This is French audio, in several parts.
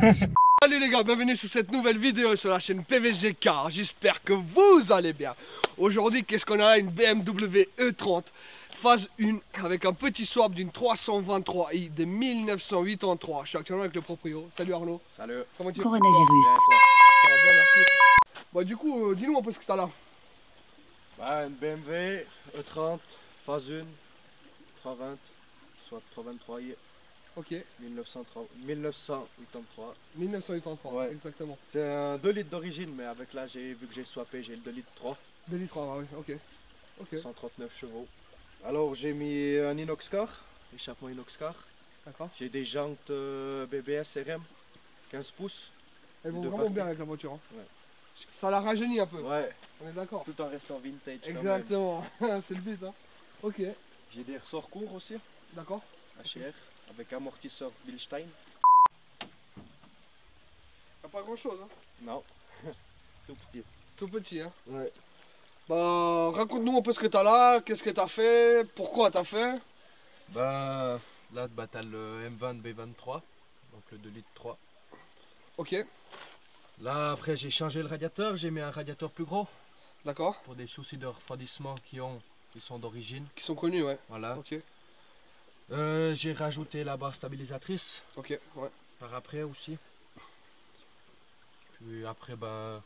Salut les gars, bienvenue sur cette nouvelle vidéo sur la chaîne PVGK. J'espère que vous allez bien. Aujourd'hui, qu'est-ce qu'on a? Une BMW E30 phase 1 avec un petit swap d'une 323i de 1983. Je suis actuellement avec le proprio. Salut Arnaud. Salut. Comment tu vas? Coronavirus. Ça va bien, merci. Bon, du coup, euh, dis-nous un peu ce que t'as là. Bah, une BMW E30, phase 1, 320, soit 323 i Ok, 1930 1983. 1983, Ouais. exactement. C'est un 2 litres d'origine, mais avec là, j'ai vu que j'ai swappé, j'ai le 2 litres 3, 2 litres, ah oui, ok. Ok, 139 chevaux. Alors, j'ai mis un inox car, échappement inox car. d'accord. J'ai des jantes euh, BBS RM, 15 pouces. Elles vont vraiment bien avec la voiture. hein. Ouais. Ça la rajeunit un peu, Ouais, on est d'accord. tout en restant vintage. Exactement, c'est le but. Hein. Ok, J'ai des ressorts courts aussi, d'accord. HR, avec amortisseur Bilstein. Y'a pas grand chose, hein. Non, tout petit. Tout petit, hein. Ouais. Bah, raconte-nous un peu ce que t'as là, qu'est-ce que t'as fait, pourquoi t'as fait. Ben là bah, t'as le M20 B23, donc le 2 litres 3. Ok, Là après j'ai changé le radiateur, j'ai mis un radiateur plus gros d'accord. pour des soucis de refroidissement qui ont qui sont d'origine. Qui sont connus, ouais. Voilà. Ok, Euh, j'ai rajouté la barre stabilisatrice ok, ouais. par après aussi. Puis après ben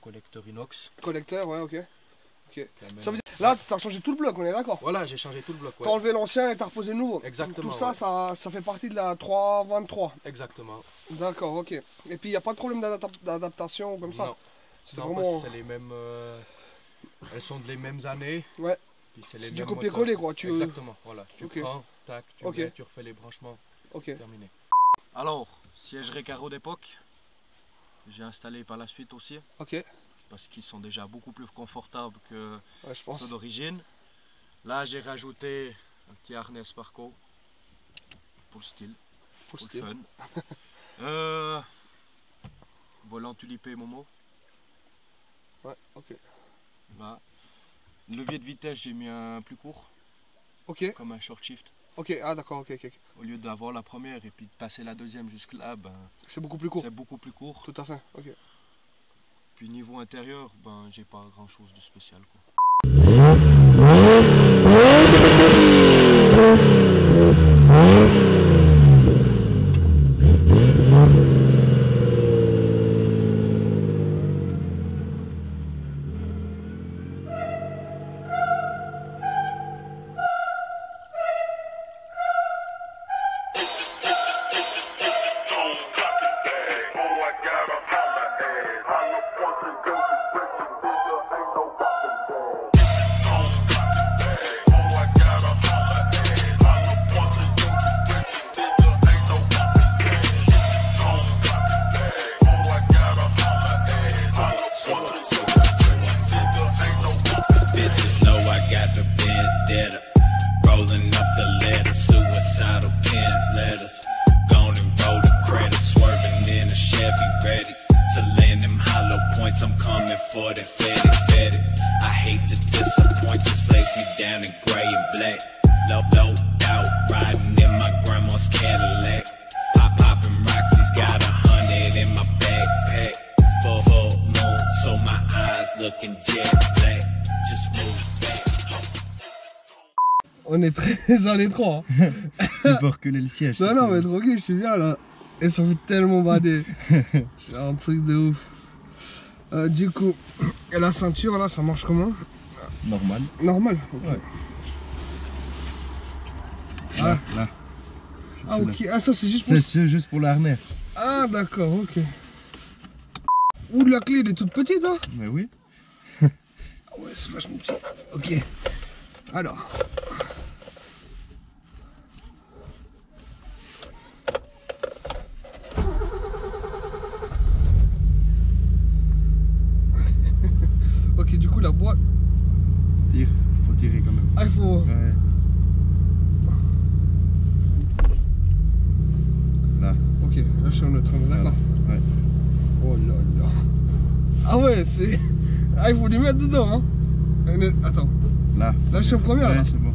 collecteur inox. Collecteur, ouais, ok. amène- Ça veut dire, là, t'as changé tout le bloc, on est d'accord? Voilà j'ai changé tout le bloc. ouais. T'as enlevé l'ancien et t'as reposé le nouveau. Exactement, Tout ça, ouais. ça, ça fait partie de la 323. Exactement. D'accord, ok. Et puis, il n'y a pas de problème d'adapta- d'adaptation comme ça? Non, C'est vraiment. c'est les mêmes. euh, elles sont des mêmes années. Ouais. C'est du copier-coller, quoi. Tu... Exactement, voilà. Tu prends, tac, tu mets, tu refais les branchements, Ok, terminé. Alors, siège Recaro d'époque, j'ai installé par la suite aussi, ok. parce qu'ils sont déjà beaucoup plus confortables que Ouais, je pense. ceux d'origine. Là, j'ai rajouté un petit harnais Sparco, pour le style, Pour pour le fun. Euh, volant tulipé Momo, Ouais, ok. là. Levier de vitesse, j'ai mis un plus court, Ok, comme un short shift. ok. Ah, d'accord, ok, ok. Au lieu d'avoir la première et puis de passer la deuxième jusque là, ben, C'est beaucoup plus court. c'est beaucoup plus court. Tout à fait, ok. Puis niveau intérieur, ben j'ai pas grand chose de spécial quoi. For the fetty fetty. I hate to disappoint you, slays me down in gray and black. Low, low out, riding in my grandma's Cadillac. Pop, popping Roxy's got a hundred in my backpack. Full, full moon, so my eyes looking jet black. Just move back. On est très à l'étroit. hein. Il faut reculer le siège. Non, c'est non, tout. mais tranquille, je suis bien là. Et ça fait tellement bader. C'est un truc de ouf. Euh, du coup, et la ceinture là, ça marche comment? Normal. Normal. Ouais. Ah. Là. Ah, ok. Ah, ça, c'est juste pour. C'est c'est juste pour l'arnais. Ah, d'accord, ok. Ouh, la clé, elle est toute petite, hein? Mais oui. Ah ouais, c'est vachement petit. Ok. Alors. ok, du coup, la boîte. Tire. Faut tirer quand même. Ah, il faut. Ouais. Là. Ok, là, je suis en autre, on est d'accord. Ouais. Oh là là. Ah ouais, c'est. Ah, il faut lui mettre dedans, hein. Euh, Attends. Là. Là, je suis en première, Ouais, c'est bon.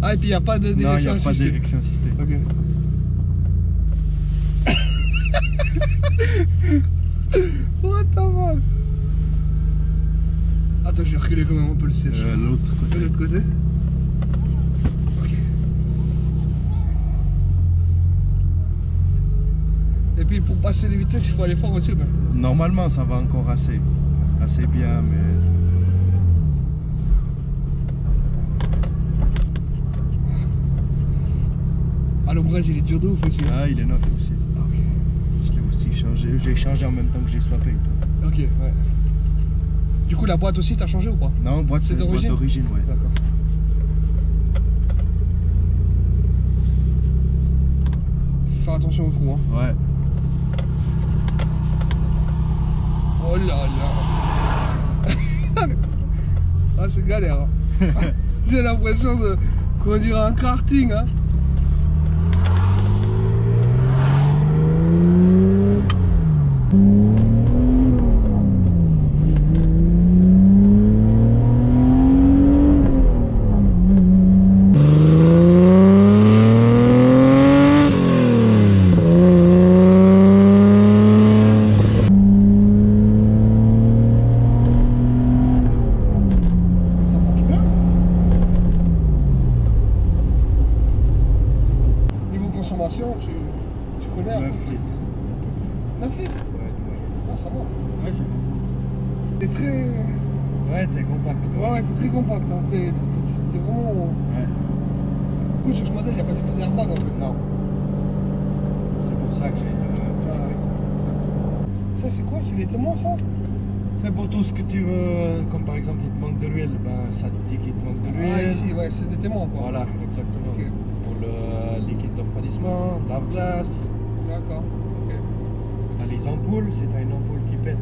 Ah, et puis il n'y a pas de Non, il n'y direction a pas de assistée. direction assistée. Ok. What the fuck? Attends, je vais reculer quand même un peu le siège. Euh, L'autre De côté. l'autre côté Ok. Et puis pour passer les vitesses, il faut aller fort aussi. Ben. Normalement, ça va encore assez. Assez bien, mais. Ah, l'ombrage il est dur de ouf aussi. Ah, il est neuf aussi. Ok. Je l'ai aussi changé. J'ai changé en même temps que j'ai swappé. Ok, ouais. Du coup, la boîte aussi, t'as changé ou pas Non, boîte, C'est boîte d'origine d'origine, ouais. D'accord. Faire attention au trou, hein. Ouais. Là là Ah c'est galère hein. J'ai l'impression de conduire un karting hein. Ça marche bien. Niveau tu, tu connais un 9 peu litres. 9 litres Ouais, Ah ça va. ouais. Ouais, c'est bon. T'es très... Ouais, t'es compact. Ouais ouais t'es très compact hein. T'es vraiment... Ouais. Du coup sur ce modèle il n'y a pas du tout d'airbag en fait. Non. C'est pour ça que j'ai. euh, Ah. Ça c'est quoi? C'est les témoins ça? C'est pour tout ce que tu veux, comme par exemple il te manque de l'huile, ben ça te dit qu'il te manque de l'huile. Ah ici ouais c'est des témoins quoi. Voilà, exactement. Pour le liquide de refroidissement, lave-glace, D'accord. Ok. t'as les ampoules, si t'as une ampoule qui pète,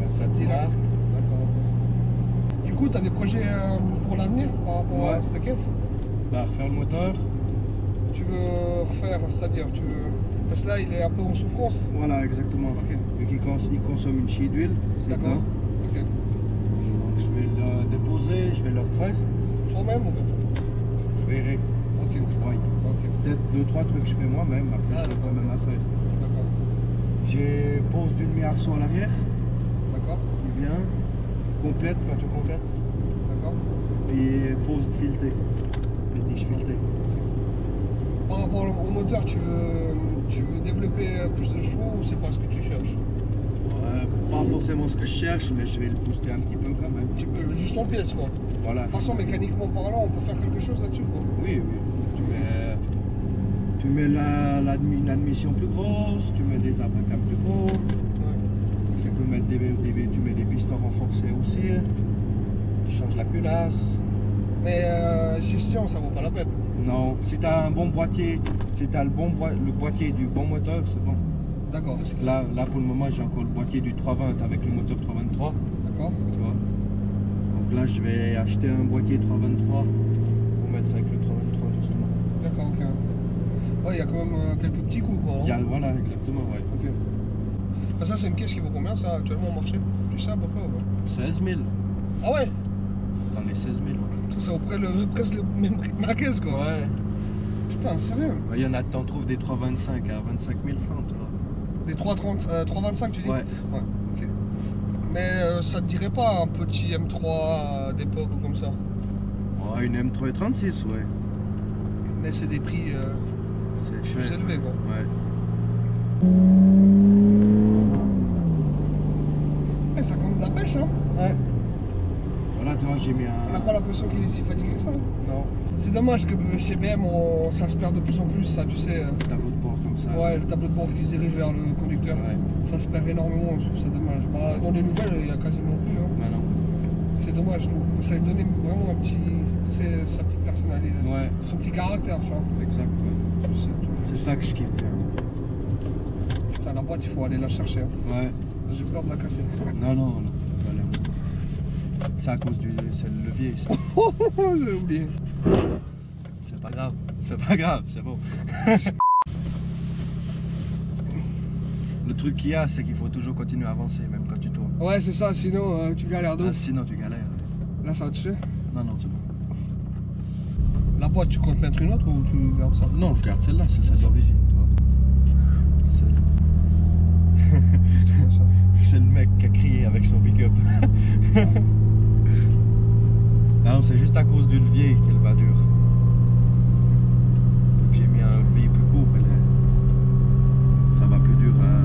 ben ça te dit là. marque. D'accord. Du coup, tu as des projets euh, pour l'avenir par rapport à cette caisse? Ben, refaire le moteur. Tu veux refaire, c'est-à-dire, tu veux. Parce que là, il est un peu en souffrance. Voilà, exactement. Ok. Vu qu'il cons- il consomme une chie d'huile, c'est D'accord. temps. Ok. Donc je vais le déposer, je vais le refaire. Toi-même ou bien Je verrai, Ok. je voie. Peut-être deux, trois trucs que je fais moi-même, après Ah, j'ai quand même à faire. D'accord. J'ai pose d'une mi-arceau à l'arrière, D'accord. qui vient, complète, peinture complète, D'accord. puis pose filetée, les tiges filetées. Par rapport au moteur, tu veux, tu veux développer euh, plus de chevaux ou c'est pas ce que tu cherches? Pas forcément ce que je cherche, mais je vais le booster un petit peu quand même. Tu peux juste en pièce quoi. De Voilà. toute façon, mécaniquement parlant, on peut faire quelque chose là-dessus quoi. Oui, oui. Tu mets, mets la, l'admi- une admission plus grosse, tu mets des abracams plus gros, Ouais. tu peux mettre des, des- tu mets des pistons renforcés aussi, tu changes la culasse. Mais euh, gestion, ça vaut pas la peine. Non, si tu as un bon boîtier, si tu as le, bon boi- le boîtier du bon moteur, c'est bon. D'accord. Parce que là, là pour le moment, j'ai encore le boîtier du 320 avec le moteur 323, D'accord. tu vois. Donc là, je vais acheter un boîtier 323 pour mettre avec le 323 justement. D'accord, ok. Ouais, il y a quand même euh, quelques petits coups quoi. hein. Il y a- voilà, exactement, ouais. Ok. Ah, ça, c'est une caisse qui vaut combien ça actuellement au marché? Tu sais à peu près ou pas? 16 000, Ah ouais? Dans les 16 000. ouais. Ça, c'est au près le, presque le même prix que ma caisse quoi. Ouais. Putain, sérieux Ouais, Il y en a, t'en trouves des 325 à 25 000 francs, tu vois. Des 3,30, euh, 3,25 tu dis? Ouais. Ouais, ok. Mais euh, ça te dirait pas un petit M3 euh, d'époque ou comme ça? Oh, une M3 et 36, ouais. Mais c'est des prix euh, C'est plus cher. élevés quoi. Ouais. Eh, ça compte de la pêche hein Ouais. Voilà, tu vois, j'ai mis On n'a un. pas l'impression qu'il est si fatigué que ça. Non, C'est dommage que chez BM on, ça se perd de plus en plus ça, tu sais. euh. tableau de bord comme ça. Ouais, le tableau de bord qui se dirige vers le conducteur. Ouais. Ça se perd énormément, je trouve ça dommage. Bah, dans les nouvelles, il n'y a quasiment plus. hein. Bah non. C'est dommage, je trouve. Ça lui donnait vraiment un petit. sa petite personnalité. Ouais, Son petit caractère, tu vois. exact. C'est ça que je kiffe bien. Putain, la boîte, il faut aller la chercher. hein. Ouais. J'ai peur de la casser. Non, non, non. C'est à cause du. C'est le levier, ça. Oh, j'ai oublié. C'est pas grave. C'est pas grave, c'est bon. le truc qu'il y a, c'est qu'il faut toujours continuer à avancer, même quand tu tournes. Ouais, c'est ça, sinon euh, tu galères de Ah, sinon, tu galères. Là, ça va te tuer. Non, non, c'est bon. La boîte, tu comptes mettre une autre ou tu gardes ça? Non, je garde celle-là, c'est celle d'origine, vois. Celle- mec qui a crié avec son pick-up. non, c'est juste à cause du levier qu'elle va dure. J'ai mis un levier plus court, ça va plus dur. hein.